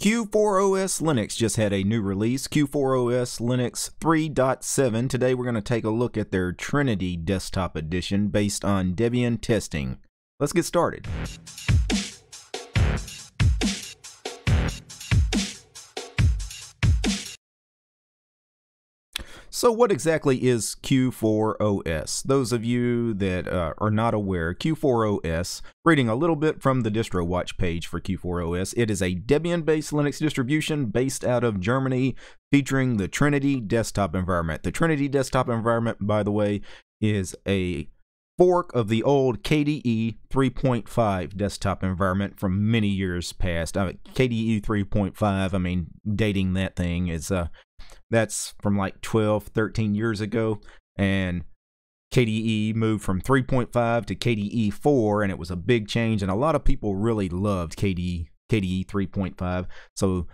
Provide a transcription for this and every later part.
Q4OS Linux just had a new release, Q4OS Linux 3.7. Today we're going to take a look at their Trinity Desktop Edition based on Debian testing. Let's get started. So, what exactly is Q4OS? Those of you that uh, are not aware, Q4OS, reading a little bit from the DistroWatch page for Q4OS, it is a Debian based Linux distribution based out of Germany featuring the Trinity desktop environment. The Trinity desktop environment, by the way, is a fork of the old KDE 3.5 desktop environment from many years past. Uh, KDE 3.5, I mean, dating that thing is uh, that's from like 12, 13 years ago. And KDE moved from 3.5 to KDE 4, and it was a big change. And a lot of people really loved KDE, KDE 3.5. So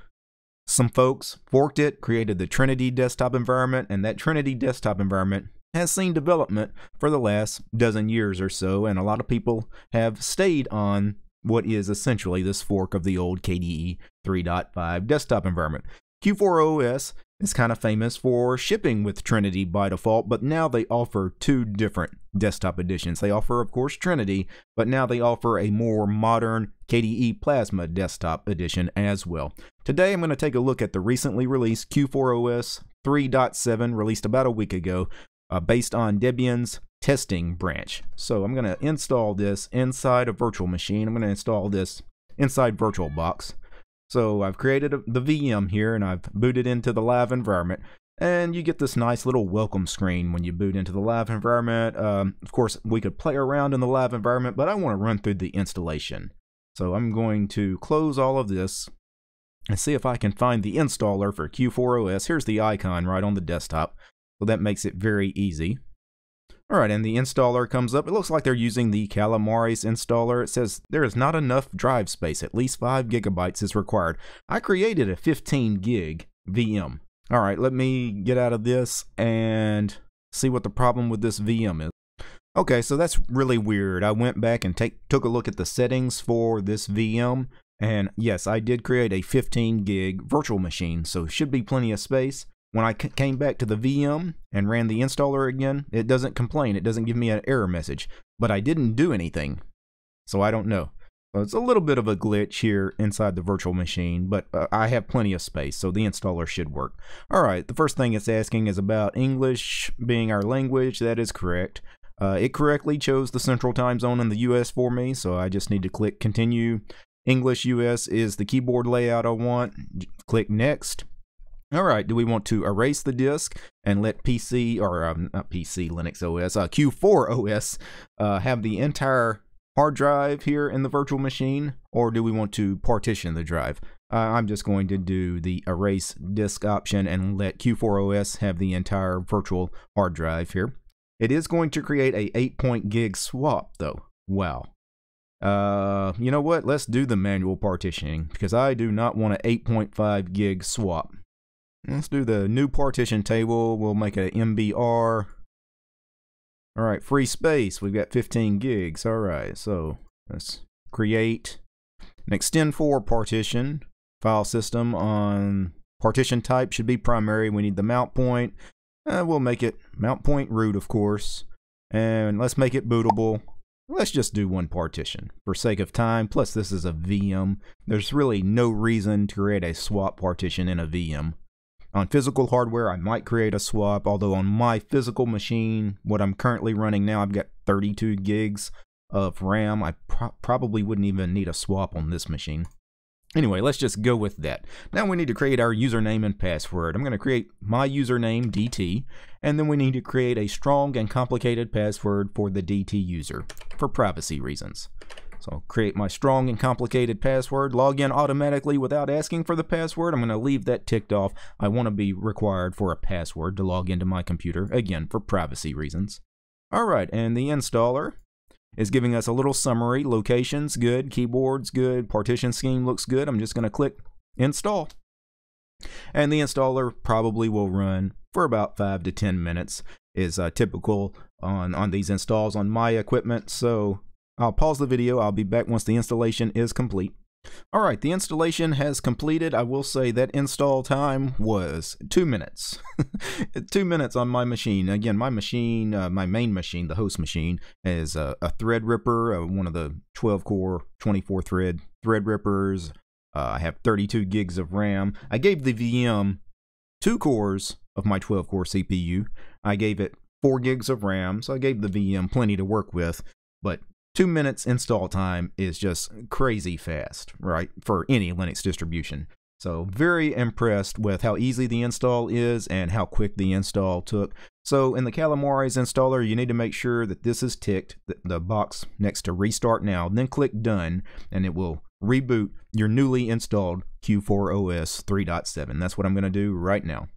some folks forked it, created the Trinity desktop environment, and that Trinity desktop environment has seen development for the last dozen years or so, and a lot of people have stayed on what is essentially this fork of the old KDE 3.5 desktop environment. Q4OS is kind of famous for shipping with Trinity by default, but now they offer two different desktop editions. They offer, of course, Trinity, but now they offer a more modern KDE Plasma desktop edition as well. Today I'm going to take a look at the recently released Q4OS 3.7, released about a week ago, uh, based on Debian's testing branch. So I'm going to install this inside a virtual machine. I'm going to install this inside VirtualBox. So I've created a, the VM here and I've booted into the live environment. And you get this nice little welcome screen when you boot into the live environment. Um, of course, we could play around in the live environment, but I want to run through the installation. So I'm going to close all of this and see if I can find the installer for Q4OS. Here's the icon right on the desktop. So that makes it very easy. Alright, and the installer comes up. It looks like they're using the Calamares installer. It says there is not enough drive space. At least 5 gigabytes is required. I created a 15 gig VM. Alright, let me get out of this and see what the problem with this VM is. Okay, so that's really weird. I went back and take, took a look at the settings for this VM. And yes, I did create a 15 gig virtual machine, so should be plenty of space. When I came back to the VM and ran the installer again, it doesn't complain. It doesn't give me an error message. But I didn't do anything. So I don't know. So it's a little bit of a glitch here inside the virtual machine, but uh, I have plenty of space, so the installer should work. Alright, the first thing it's asking is about English being our language. That is correct. Uh, it correctly chose the central time zone in the US for me, so I just need to click continue. English US is the keyboard layout I want. Click next. All right, do we want to erase the disk and let PC, or um, not PC, Linux OS, uh, Q4 OS uh, have the entire hard drive here in the virtual machine, or do we want to partition the drive? Uh, I'm just going to do the erase disk option and let Q4 OS have the entire virtual hard drive here. It is going to create a 8 point gig swap though. Wow. Uh, you know what? Let's do the manual partitioning because I do not want an 8.5 gig swap. Let's do the new partition table. We'll make a MBR. All right, free space. We've got 15 gigs. All right, so let's create an ext4 partition file system on partition type should be primary. We need the mount point. Uh, we'll make it mount point root, of course. And let's make it bootable. Let's just do one partition for sake of time. Plus, this is a VM. There's really no reason to create a swap partition in a VM. On physical hardware, I might create a swap, although on my physical machine, what I'm currently running now, I've got 32 gigs of RAM. I pro probably wouldn't even need a swap on this machine. Anyway, let's just go with that. Now we need to create our username and password. I'm going to create my username, DT, and then we need to create a strong and complicated password for the DT user for privacy reasons. So I'll create my strong and complicated password, log in automatically without asking for the password. I'm going to leave that ticked off. I want to be required for a password to log into my computer, again, for privacy reasons. Alright, and the installer is giving us a little summary. Locations, good. Keyboards, good. Partition scheme looks good. I'm just going to click install. And the installer probably will run for about 5 to 10 minutes is uh, typical on, on these installs on my equipment. So I'll pause the video. I'll be back once the installation is complete. All right, the installation has completed. I will say that install time was two minutes. two minutes on my machine. Again, my machine, uh, my main machine, the host machine, is a, Threadripper, uh, one of the 12 core, 24 thread Threadrippers. Uh, I have 32 gigs of RAM. I gave the VM two cores of my 12 core CPU. I gave it four gigs of RAM, so I gave the VM plenty to work with. But two minutes install time is just crazy fast, right, for any Linux distribution. So very impressed with how easy the install is and how quick the install took. So in the Calamares installer, you need to make sure that this is ticked, the box next to restart now, then click done, and it will reboot your newly installed Q4 OS 3.7. That's what I'm going to do right now.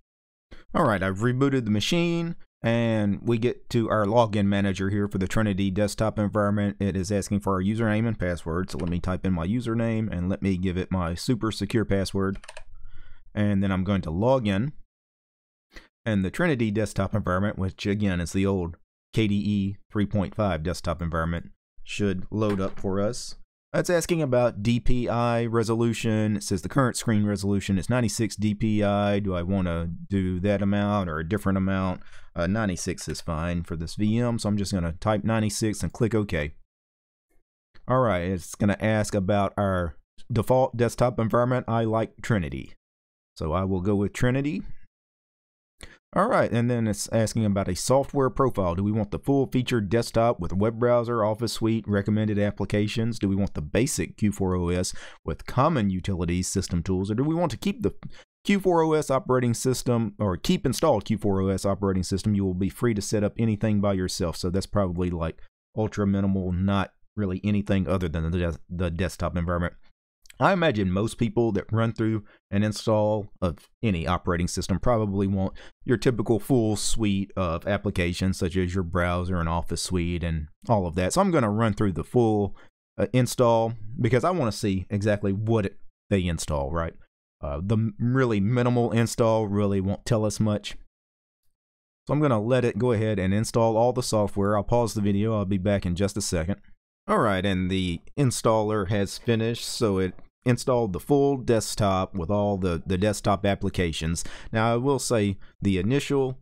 All right, I've rebooted the machine. And we get to our login manager here for the Trinity desktop environment. It is asking for our username and password. So let me type in my username and let me give it my super secure password. And then I'm going to log in. And the Trinity desktop environment, which again is the old KDE 3.5 desktop environment, should load up for us. It's asking about DPI resolution. It says the current screen resolution is 96 DPI. Do I want to do that amount or a different amount? Uh, 96 is fine for this VM, so I'm just going to type 96 and click OK. All right, it's going to ask about our default desktop environment. I like Trinity. So I will go with Trinity. All right, and then it's asking about a software profile. Do we want the full featured desktop with web browser, Office Suite, recommended applications? Do we want the basic Q4 OS with common utilities, system tools, or do we want to keep the Q4 OS operating system or keep installed Q4 OS operating system? You will be free to set up anything by yourself. So that's probably like ultra minimal, not really anything other than the, the desktop environment. I imagine most people that run through an install of any operating system probably want your typical full suite of applications, such as your browser and Office Suite and all of that. So I'm going to run through the full uh, install because I want to see exactly what it, they install, right? Uh, the really minimal install really won't tell us much. So I'm going to let it go ahead and install all the software. I'll pause the video. I'll be back in just a second. Alright, and the installer has finished, so it installed the full desktop with all the, the desktop applications. Now, I will say the initial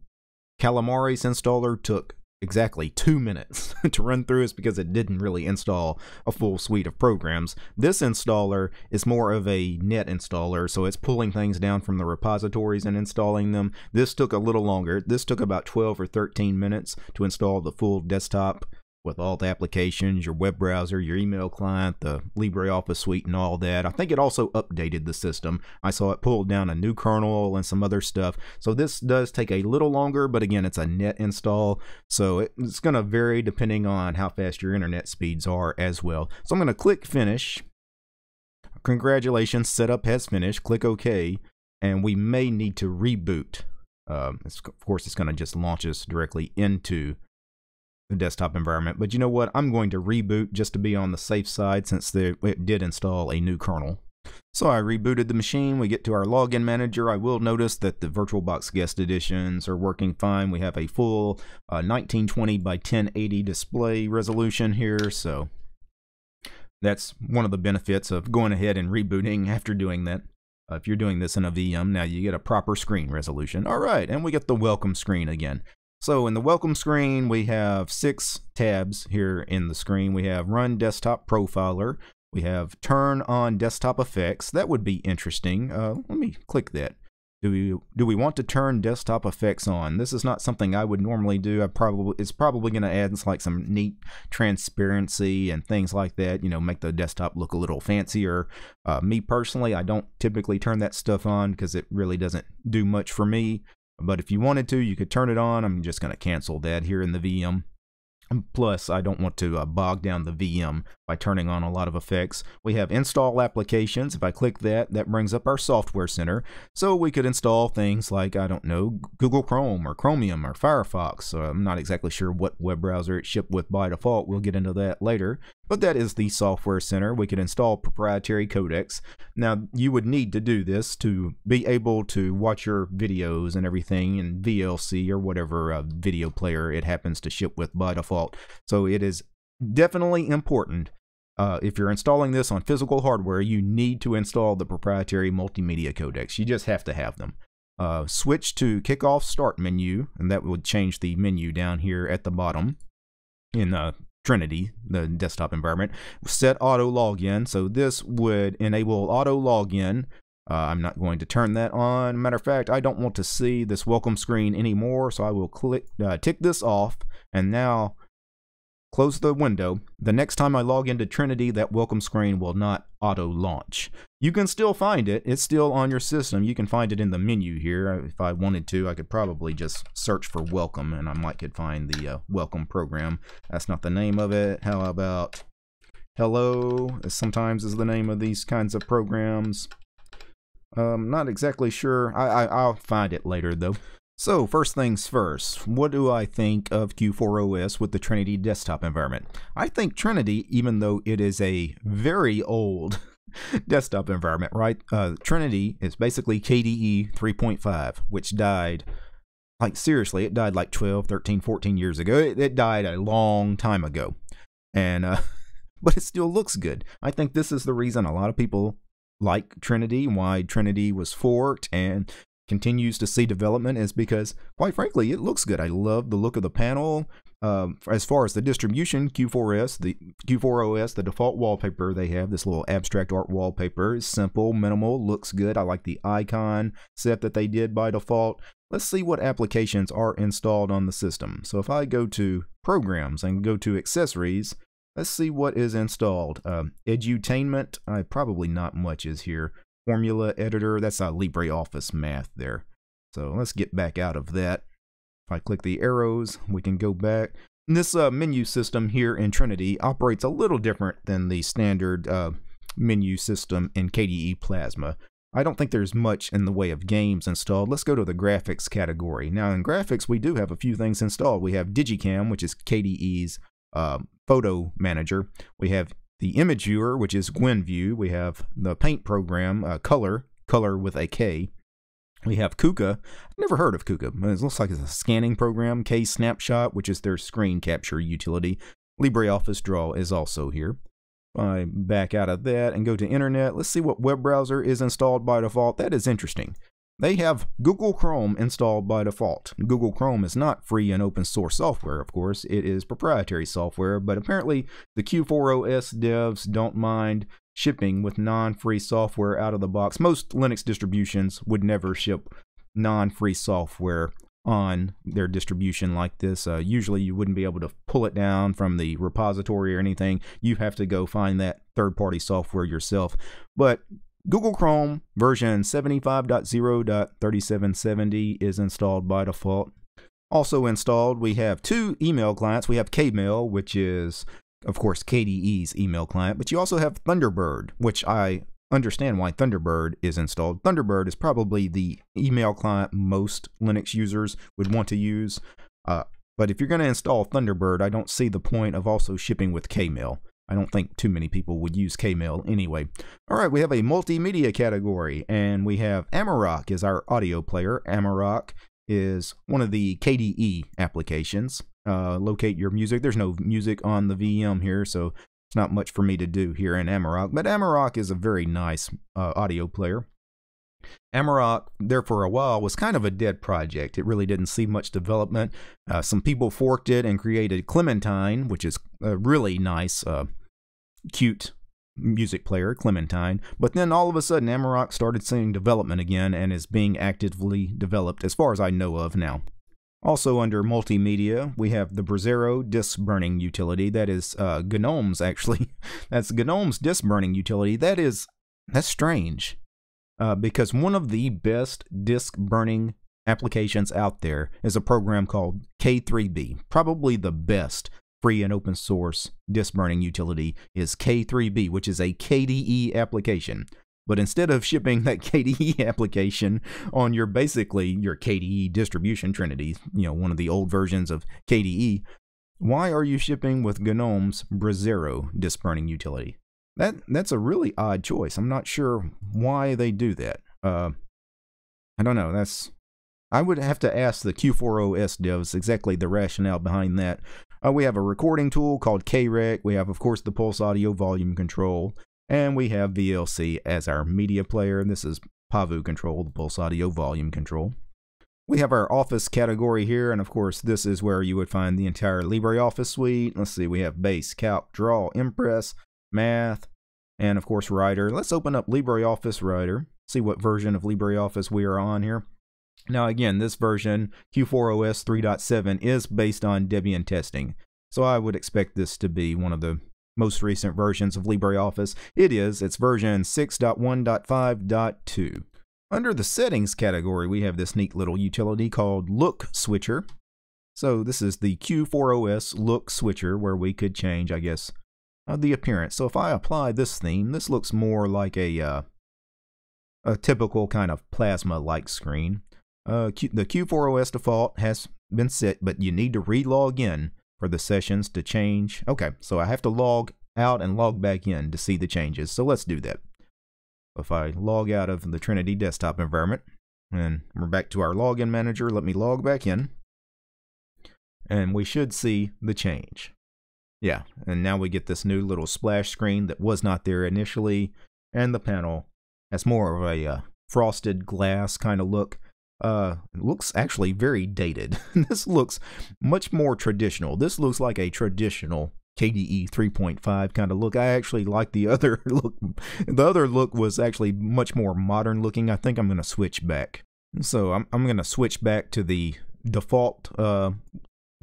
Calamares installer took exactly two minutes to run through is because it didn't really install a full suite of programs. This installer is more of a net installer, so it's pulling things down from the repositories and installing them. This took a little longer. This took about 12 or 13 minutes to install the full desktop with all the applications, your web browser, your email client, the LibreOffice suite, and all that. I think it also updated the system. I saw it pulled down a new kernel and some other stuff. So this does take a little longer, but again, it's a net install. So it's going to vary depending on how fast your internet speeds are as well. So I'm going to click finish. Congratulations, setup has finished. Click OK. And we may need to reboot. Um, of course, it's going to just launch us directly into the desktop environment. But you know what? I'm going to reboot just to be on the safe side since the, it did install a new kernel. So I rebooted the machine. We get to our login manager. I will notice that the VirtualBox guest additions are working fine. We have a full uh, 1920 by 1080 display resolution here. So that's one of the benefits of going ahead and rebooting after doing that. Uh, if you're doing this in a VM, now you get a proper screen resolution. All right, and we get the welcome screen again. So in the welcome screen, we have six tabs here in the screen. We have Run Desktop Profiler. We have Turn on Desktop Effects. That would be interesting. Uh, let me click that. Do we do we want to turn desktop effects on? This is not something I would normally do. I probably it's probably going to add like some neat transparency and things like that. You know, make the desktop look a little fancier. Uh, me personally, I don't typically turn that stuff on because it really doesn't do much for me. But if you wanted to, you could turn it on. I'm just going to cancel that here in the VM. Plus, I don't want to uh, bog down the VM by turning on a lot of effects. We have install applications. If I click that, that brings up our software center. So we could install things like, I don't know, Google Chrome or Chromium or Firefox. Uh, I'm not exactly sure what web browser it shipped with by default. We'll get into that later. But that is the software center. We could install proprietary codecs. Now, you would need to do this to be able to watch your videos and everything in VLC or whatever uh, video player it happens to ship with by default. So it is definitely important uh, if you're installing this on physical hardware, you need to install the proprietary multimedia codecs. You just have to have them. Uh, switch to kickoff start menu, and that would change the menu down here at the bottom in uh, Trinity, the desktop environment. Set auto login, so this would enable auto login. Uh, I'm not going to turn that on. Matter of fact, I don't want to see this welcome screen anymore, so I will click uh, tick this off, and now close the window. The next time I log into Trinity, that welcome screen will not auto launch. You can still find it. It's still on your system. You can find it in the menu here. If I wanted to, I could probably just search for welcome and I might could find the uh, welcome program. That's not the name of it. How about hello? Sometimes is the name of these kinds of programs. Um, not exactly sure. I, I I'll find it later though. So, first things first, what do I think of Q4OS with the Trinity desktop environment? I think Trinity, even though it is a very old desktop environment, right? Uh, Trinity is basically KDE 3.5, which died, like seriously, it died like 12, 13, 14 years ago. It, it died a long time ago. And, uh, but it still looks good. I think this is the reason a lot of people like Trinity, why Trinity was forked, and continues to see development is because, quite frankly, it looks good. I love the look of the panel. Um, as far as the distribution, Q4S, the Q4OS, the default wallpaper they have, this little abstract art wallpaper, is simple, minimal, looks good. I like the icon set that they did by default. Let's see what applications are installed on the system. So if I go to Programs and go to Accessories, let's see what is installed. Um, edutainment, uh, probably not much is here formula editor. That's a LibreOffice math there. So let's get back out of that. If I click the arrows, we can go back. And this uh, menu system here in Trinity operates a little different than the standard uh, menu system in KDE Plasma. I don't think there's much in the way of games installed. Let's go to the graphics category. Now in graphics, we do have a few things installed. We have digiKam, which is KDE's uh, photo manager. We have the image viewer, which is Gwenview. We have the paint program, uh, Color, Color with a K. We have Kooka. I've never heard of Kooka. But it looks like it's a scanning program. KSnapshot, which is their screen capture utility. LibreOffice Draw is also here. I back out of that and go to Internet. Let's see what web browser is installed by default. That is interesting. They have Google Chrome installed by default. Google Chrome is not free and open source software, of course. It is proprietary software, but apparently the Q4OS devs don't mind shipping with non-free software out of the box. Most Linux distributions would never ship non-free software on their distribution like this. Uh, usually you wouldn't be able to pull it down from the repository or anything. You have to go find that third-party software yourself. But Google Chrome version 75.0.3770 is installed by default. Also installed, we have two email clients. We have Kmail, which is, of course, KDE's email client, but you also have Thunderbird, which I understand why Thunderbird is installed. Thunderbird is probably the email client most Linux users would want to use. Uh, but if you're going to install Thunderbird, I don't see the point of also shipping with Kmail. I don't think too many people would use Kmail anyway. All right, we have a multimedia category, and we have Amarok is our audio player. Amarok is one of the KDE applications. Uh, locate your music. There's no music on the VM here, so it's not much for me to do here in Amarok. But Amarok is a very nice uh, audio player. Amarok, there for a while, was kind of a dead project. It really didn't see much development. Uh, some people forked it and created Clementine, which is a really nice, uh, cute music player, Clementine. But then all of a sudden, Amarok started seeing development again and is being actively developed, as far as I know of now. Also under multimedia, we have the Brasero disk burning utility. That is uh, GNOME's actually. That's GNOME's disk burning utility. That is that's strange uh, because one of the best disk burning applications out there is a program called K3B. Probably the best free and open source disk burning utility is K3B, which is a KDE application. But instead of shipping that KDE application on your basically your KDE distribution Trinity, you know, one of the old versions of KDE, why are you shipping with GNOME's Brasero disk burning utility? That that's a really odd choice. I'm not sure why they do that. Uh, I don't know. That's I would have to ask the Q4OS devs exactly the rationale behind that. Uh, we have a recording tool called KREC. We have, of course, the Pulse Audio volume control. And we have VLC as our media player. And this is Pavu control, the Pulse Audio volume control. We have our Office category here, and of course, this is where you would find the entire LibreOffice suite. Let's see, we have Base, Calc, Draw, Impress, Math, and of course, Writer. Let's open up LibreOffice Writer, see what version of LibreOffice we are on here. Now, again, this version, Q4OS 3.7, is based on Debian testing, so I would expect this to be one of the most recent versions of LibreOffice. It is, it's version 6.1.5.2. Under the settings category, we have this neat little utility called Look Switcher. So this is the Q4OS Look Switcher where we could change, I guess, the appearance. So if I apply this theme, this looks more like a, uh, a typical kind of plasma-like screen. Uh, Q the Q4OS default has been set, but you need to re-log in for the sessions to change. Okay, so I have to log out and log back in to see the changes. So let's do that. If I log out of the Trinity desktop environment, and we're back to our login manager, let me log back in. And we should see the change. Yeah, and now we get this new little splash screen that was not there initially, and the panel has more of a uh, frosted glass kind of look. Uh, looks actually very dated. this looks much more traditional. This looks like a traditional KDE 3.5 kind of look. I actually like the other look. The other look was actually much more modern looking. I think I'm going to switch back. So I'm, I'm going to switch back to the default, uh,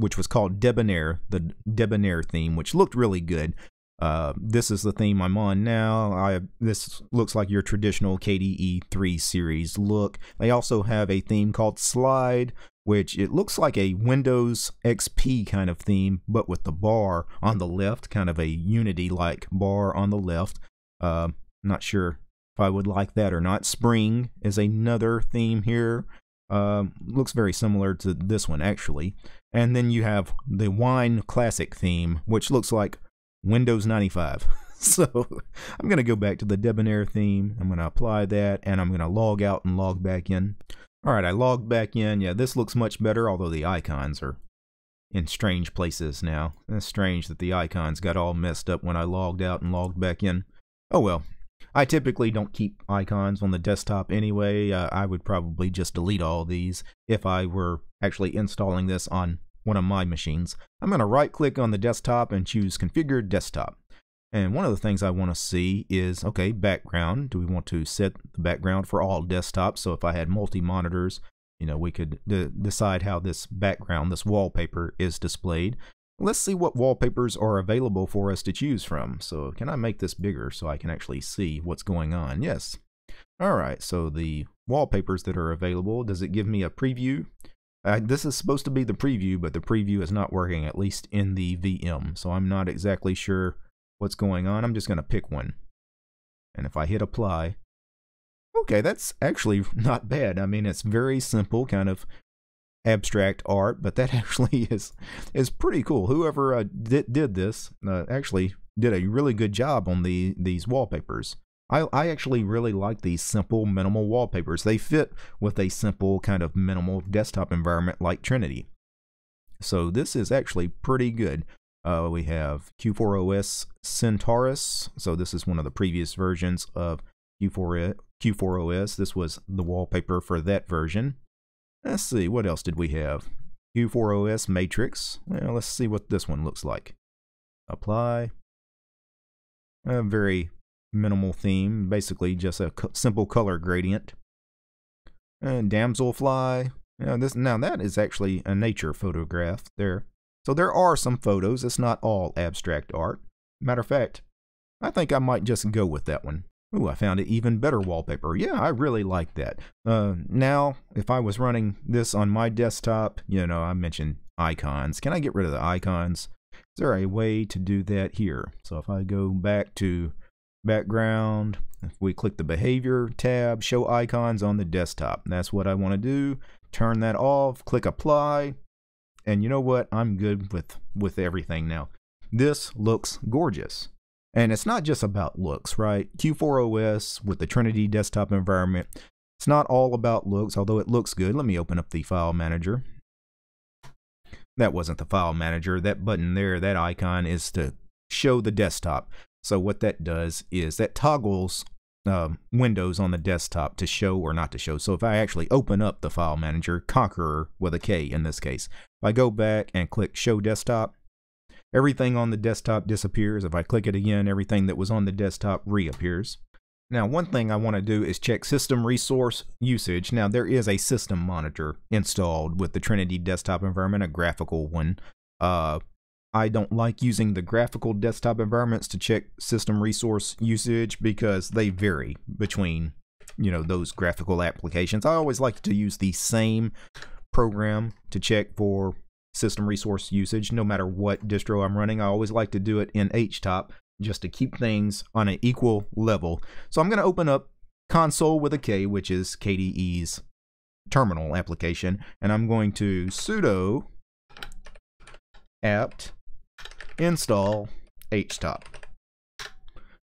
which was called Debonair, the Debonair theme, which looked really good. Uh, this is the theme I'm on now. I this looks like your traditional KDE 3 series look. They also have a theme called Slide, which it looks like a Windows XP kind of theme, but with the bar on the left, kind of a Unity-like bar on the left. Uh, not sure if I would like that or not. Spring is another theme here. Uh, looks very similar to this one, actually. And then you have the Wine Classic theme, which looks like Windows 95. so I'm going to go back to the Debonair theme. I'm going to apply that, and I'm going to log out and log back in. All right, I logged back in. Yeah, this looks much better, although the icons are in strange places now. It's strange that the icons got all messed up when I logged out and logged back in. Oh well. I typically don't keep icons on the desktop anyway. Uh, I would probably just delete all these if I were actually installing this on one of my machines. I'm going to right click on the desktop and choose Configure Desktop. And one of the things I want to see is, okay, background. Do we want to set the background for all desktops? So if I had multi-monitors, you know, we could decide how this background, this wallpaper is displayed. Let's see what wallpapers are available for us to choose from. So can I make this bigger so I can actually see what's going on? Yes. All right, so the wallpapers that are available, does it give me a preview? Uh, this is supposed to be the preview, but the preview is not working, at least in the VM. So I'm not exactly sure what's going on. I'm just going to pick one. And if I hit apply, okay, that's actually not bad. I mean, it's very simple, kind of abstract art, but that actually is is pretty cool. Whoever uh, did, did this uh, actually did a really good job on the these wallpapers. I, I actually really like these simple, minimal wallpapers. They fit with a simple, kind of minimal desktop environment like Trinity. So this is actually pretty good. Uh, we have Q4OS Centaurus. So this is one of the previous versions of Q4, Q4OS. This was the wallpaper for that version. Let's see, what else did we have? Q4OS Matrix. Well, let's see what this one looks like. Apply. A very minimal theme, basically just a simple color gradient. And Damselfly. Now, this, now that is actually a nature photograph there. So there are some photos. It's not all abstract art. Matter of fact, I think I might just go with that one. Ooh, I found an even better wallpaper. Yeah, I really like that. Uh, now, if I was running this on my desktop, you know, I mentioned icons. Can I get rid of the icons? Is there a way to do that here? So if I go back to background, if we click the behavior tab, show icons on the desktop. That's what I want to do. Turn that off, click apply, and you know what? I'm good with, with everything now. This looks gorgeous. And it's not just about looks, right? Q4OS with the Trinity desktop environment, it's not all about looks, although it looks good. Let me open up the file manager. that wasn't the file manager. That button there, that icon is to show the desktop. So what that does is that toggles um, windows on the desktop to show or not to show. So if I actually open up the file manager, Konqueror with a K in this case, if I go back and click show desktop, everything on the desktop disappears. If I click it again, everything that was on the desktop reappears. Now, one thing I want to do is check system resource usage. Now, there is a system monitor installed with the Trinity desktop environment, a graphical one. Uh, I don't like using the graphical desktop environments to check system resource usage because they vary between, you know, those graphical applications. I always like to use the same program to check for system resource usage no matter what distro I'm running. I always like to do it in HTOP just to keep things on an equal level. So I'm going to open up Konsole with a K, which is KDE's terminal application, and I'm going to sudo apt install htop.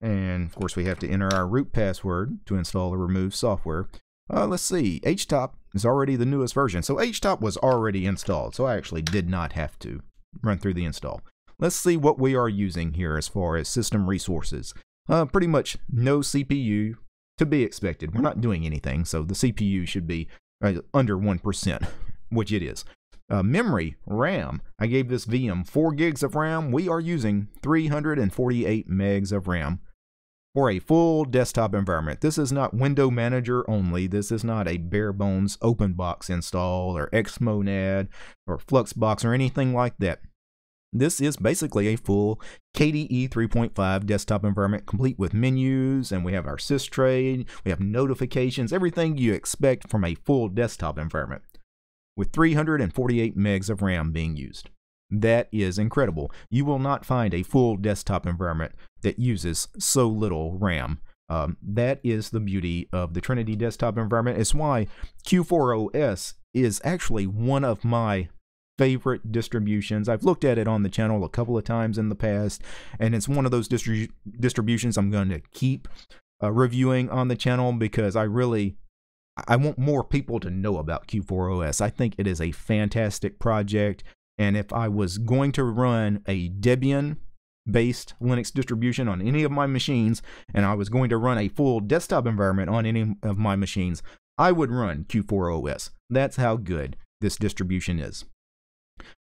And of course, we have to enter our root password to install or remove software. Uh, let's see, htop is already the newest version. So htop was already installed, so I actually did not have to run through the install. Let's see what we are using here as far as system resources. Uh, pretty much no CPU to be expected. We're not doing anything, so the CPU should be uh, under 1%, which it is. Uh, memory, RAM, I gave this VM 4 gigs of RAM. We are using 348 megs of RAM for a full desktop environment. This is not window manager only. This is not a bare bones OpenBox install or Xmonad or Fluxbox or anything like that. This is basically a full KDE 3.5 desktop environment complete with menus and we have our systray, we have notifications, everything you expect from a full desktop environment with 348 megs of RAM being used. That is incredible. You will not find a full desktop environment that uses so little RAM. Um, that is the beauty of the Trinity desktop environment. It's why Q4OS is actually one of my favorite distributions. I've looked at it on the channel a couple of times in the past, and it's one of those distri- distributions I'm going to keep uh, reviewing on the channel because I really I want more people to know about Q4OS. I think it is a fantastic project, and if I was going to run a Debian based Linux distribution on any of my machines and I was going to run a full desktop environment on any of my machines, I would run Q4OS. That's how good this distribution is.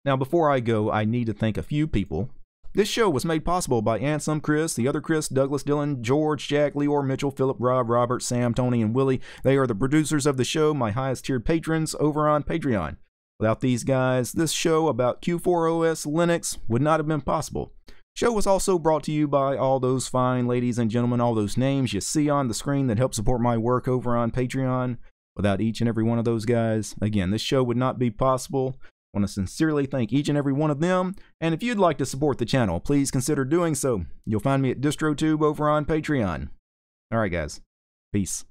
Now, before I go, I need to thank a few people. This show was made possible by Ansem, Chris, the other Chris, Douglas, Dylan, George, Jack, Leor, Mitchell, Philip, Rob, Robert, Sam, Tony, and Willie. They are the producers of the show, my highest tiered patrons over on Patreon. Without these guys, this show about Q4OS Linux would not have been possible. Show was also brought to you by all those fine ladies and gentlemen, all those names you see on the screen that help support my work over on Patreon. Without each and every one of those guys, again, this show would not be possible I want to sincerely thank each and every one of them, and if you'd like to support the channel, please consider doing so. You'll find me at DistroTube over on Patreon. Alright guys, peace.